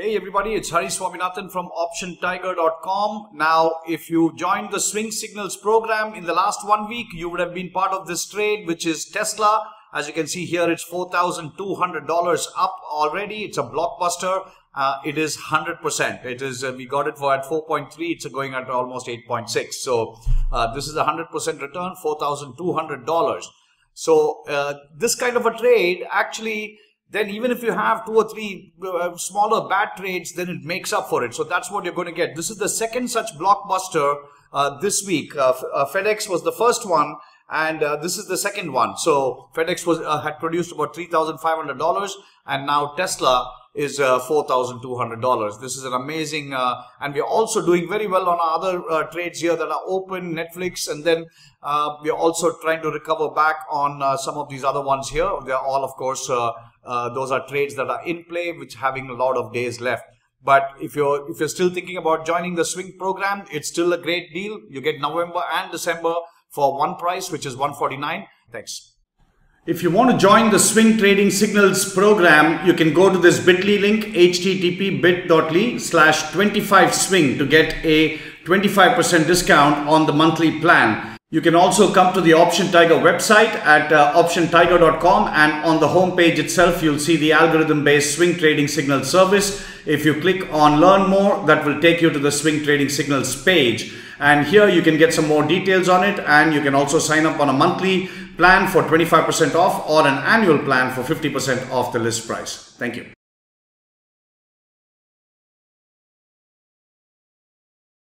Hey everybody, it's Hari Swaminathan from OptionTiger.com. Now, if you joined the Swing Signals program in the last one week, you would have been part of this trade, which is Tesla. As you can see here, it's $4,200 up already. It's a blockbuster. Uh, it is 100%. It is, uh, we got it for at 4.3. It's going at almost 8.6. So, uh, this is a 100% return, $4,200. So, uh, this kind of a trade actually then even if you have two or three uh, smaller bad trades, then it makes up for it. So that's what you're going to get. This is the second such blockbuster uh, this week. Uh, uh FedEx was the first one, and uh, this is the second one. So FedEx was uh, had produced about three thousand five hundred dollars, and now Tesla is uh, $4,200. This is an amazing, uh, and we're also doing very well on our other uh, trades here that are open, Netflix, and then uh, we're also trying to recover back on uh, some of these other ones here. They're all, of course, uh, those are trades that are in play, which having a lot of days left. But if you're if you're still thinking about joining the swing program, it's still a great deal. You get November and December for one price, which is 149. Thanks. If you want to join the Swing Trading Signals program, you can go to this bit.ly link http bit.ly slash 25swing to get a 25% discount on the monthly plan. You can also come to the Option Tiger website at uh, optiontiger.com and on the home page itself you'll see the algorithm based swing trading signal service. If you click on learn more that will take you to the swing trading signals page and here you can get some more details on it and you can also sign up on a monthly plan for 25% off or an annual plan for 50% off the list price. Thank you.